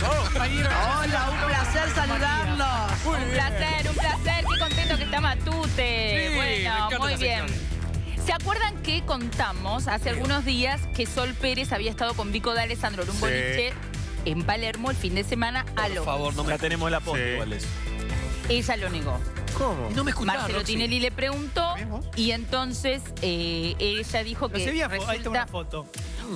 Hola, un placer saludarlos. Un placer, un placer. Qué contento que está Matute. Sí, bueno, muy bien. ¿Se acuerdan que contamos hace algunos días que Sol Pérez había estado con Vico de Alessandro en un Sí. boliche en Palermo el fin de semana a Por lo? favor, no me... Tenemos la posta Sí. igual eso. Ella lo negó. ¿Cómo? No me escuchaba, Marcelo Roxy. Tinelli le preguntó y entonces eh, ella dijo que se ahí está una foto.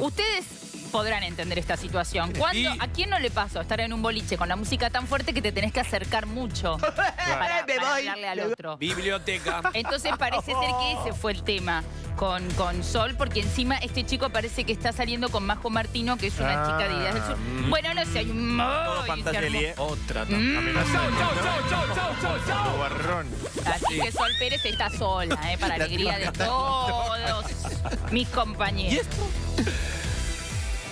Ustedes podrán entender esta situación. ¿Cuándo- Y- ¿A quién no le pasó estar en un boliche con la música tan fuerte que te tenés que acercar mucho para, Me para voy. hablarle al otro? Biblioteca. Entonces parece ser que ese fue el tema con, con Sol, porque encima este chico parece que está saliendo con Majo Martino, que es una Ah, chica de Ideas del Sur. mm. Bueno, no sé, hay un... Todo ¡Ay! pantalla se armó. LIE. Otra. Mm. Amenaza Chau, de chau, muerte. chau, chau, chau, chau, chau. Guarrón. Así que Sol Pérez está sola, eh, para La alegría de todos mis ¿Y compañeros.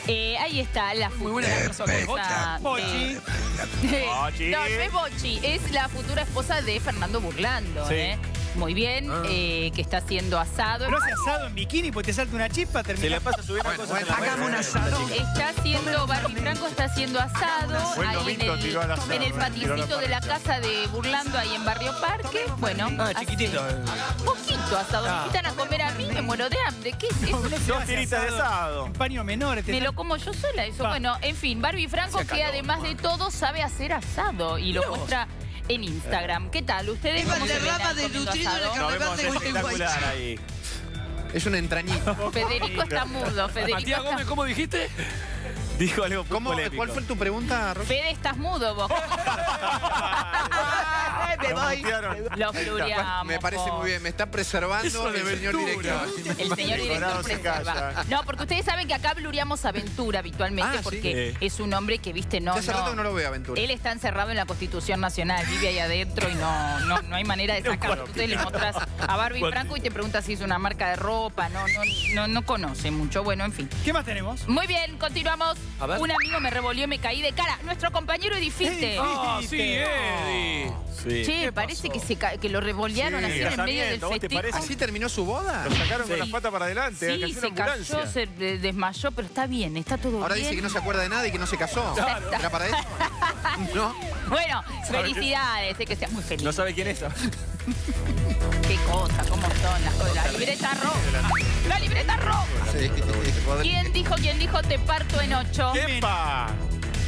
Eh, ahí está la Muy buena futura esposa de- Pochi. Bochi. No, no es Bochi, es la futura esposa de Fernando Burlando, Sí. ¿eh? Muy bien, Ah. eh, que está haciendo asado. Pero hace asado en bikini, pues te salta una chispa, Se termina. le pasa subiendo Bueno, cosas en bueno, la hagamos un asado. Está haciendo, Barbie Franco está haciendo asado Buen ahí en el, tiró al asado, en el tiró a la paticito de la casa de Burlando, ahí en Barrio Parque. Bueno, Ah, chiquitito. Poquito asado. Ah. Me invitan a comer a mí, me muero de hambre. ¿Qué es eso? No se Dos tiritas de asado. En paño menor. Este Me lo como yo sola, eso. Va. Bueno, en fin, Barbie Franco, que además de todo sabe hacer asado y lo muestra en Instagram. ¿Qué tal? ¿Ustedes Iba cómo de se ven rama ahí de nutrido Nos vemos Carnaval de espectacular ahí. Es una entrañita. Federico está mudo, Federico Matías está... Gómez, ¿cómo dijiste? Dijo algo ¿Cómo, polémico. ¿Cuál fue tu pregunta, Roxy? Fede, estás mudo vos. Me Lo. Los flureamos. Me parece muy bien. Me está preservando el señor director. El señor director preserva. No, porque ustedes saben que acá blureamos Aventura habitualmente Ah, porque Sí. es un hombre que, viste, no, hace rato que no no. lo veo, Aventura. Él está encerrado en la Constitución Nacional, vive ahí adentro y no, no, no hay manera de sacarlo. Ustedes le mostrás a Barbie. Franco y te preguntas si es una marca de ropa, no, no, no, no conoce mucho. Bueno, en fin. ¿Qué más tenemos? Muy bien, continuamos. A ver. Un amigo me revolvió y me caí de cara. Nuestro compañero Edifiste. Ah, sí, Eddie. Sí. Che, parece que, se ca- que lo revolearon Sí, así en medio del casamiento, ¿vos te festejo. parece? ¿Así terminó su boda? Lo sacaron Sí. con las patas para adelante. Sí, se ambulancia. cayó, se de- desmayó, pero está bien, está todo Ahora bien. dice que no se acuerda de nada y que no se casó. ¿Era para eso? ¿No? Bueno, felicidades, sé que seas muy feliz. No sabe quién es. Qué cosa, cómo son las cosas. La libreta roja. La libreta roja. Sí. ¿Quién dijo, quién dijo te parto en ocho? ¡Epa!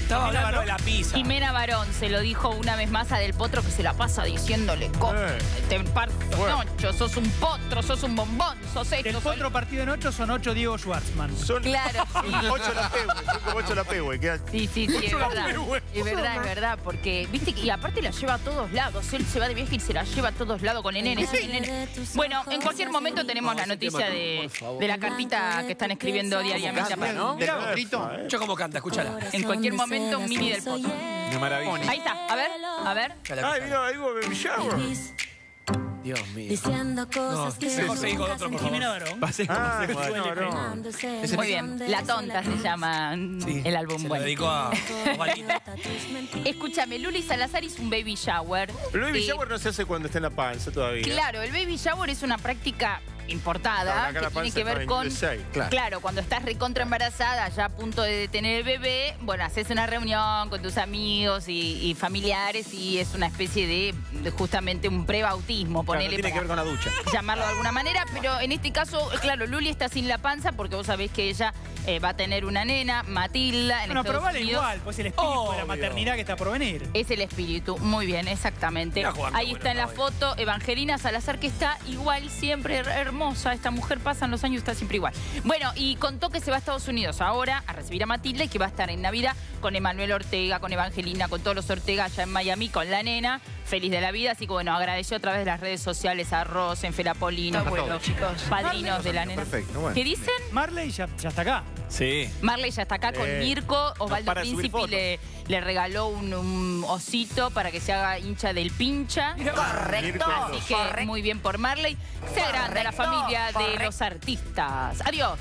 Estaba Jimena hablando Barón. de la pizza. Jimena Barón se lo dijo una vez más a Del Potro que se la pasa diciéndole, co- Eh. te parto Bueno. en ocho, sos un potro, sos un bombón, sos esto, El sos- otro partido en ocho son ocho Diego Schwartzman. Son Claro, sí. ocho la pegue. Son como ocho la pegue. queda- Sí, sí, sí, es verdad. pegue. Es verdad, es verdad, porque, viste, que- y aparte la lleva a todos lados. Él se va de viaje y se la lleva a todos lados con el nene. con el nene. Bueno, en cualquier momento tenemos la noticia no, de, la cartita que están escribiendo diariamente. Bien, ¿no? ¿Del potrito? Escucha cómo canta, escúchala. En cualquier momento, un mini del potro. Una maravilla. Ahí está, a ver, a ver. Ay, mira, ahí va Baby Shower. Dios mío. Diciendo cosas No, que mejor seguí con otro, por favor. Jimena Barón. Ah, bueno, no. Muy bien, La Tonta se llama Sí, el álbum. Se lo Bueno. dedicó a Ovalina. Escúchame, Luli Salazar hizo un baby shower. Pero Baby Eh, Shower no se hace cuando está en la panza todavía. Claro, el baby shower es una práctica importada que tiene que ver con 26, claro. cuando estás recontra embarazada, ya a punto de tener el bebé, bueno, haces una reunión con tus amigos y, y familiares y es una especie de, de justamente un prebautismo, Claro, ponele tiene que ver con para la ducha. llamarlo de alguna manera, pero en este caso, claro, Luli está sin la panza porque vos sabés que ella eh, va a tener una nena, Matilda, en Bueno, pero vale Unidos. igual, pues el espíritu de la maternidad que está por venir. Es el espíritu, muy bien, exactamente. Mira, Juan, qué Ahí bueno está en la foto Evangelina Salazar, que está igual, siempre her- hermosa. Esta mujer pasan los años, está siempre igual. Bueno, y contó que se va a Estados Unidos ahora a recibir a Matilda y que va a estar en Navidad con Emanuel Ortega, con Evangelina, con todos los Ortega allá en Miami, con la nena, feliz de la vida. Así que bueno, agradeció a través de las redes sociales a Felapolino, bueno, todos. chicos, padrinos de la nena. Perfecto, bueno. ¿Qué dicen? Marley ya, ya está acá. Sí. Marley ya está acá con Eh, Mirko. Osvaldo Príncipe le, le regaló un, un osito para que se haga hincha del pincha. Correcto. Así que muy bien por Marley. Se agranda la familia de los artistas. Adiós.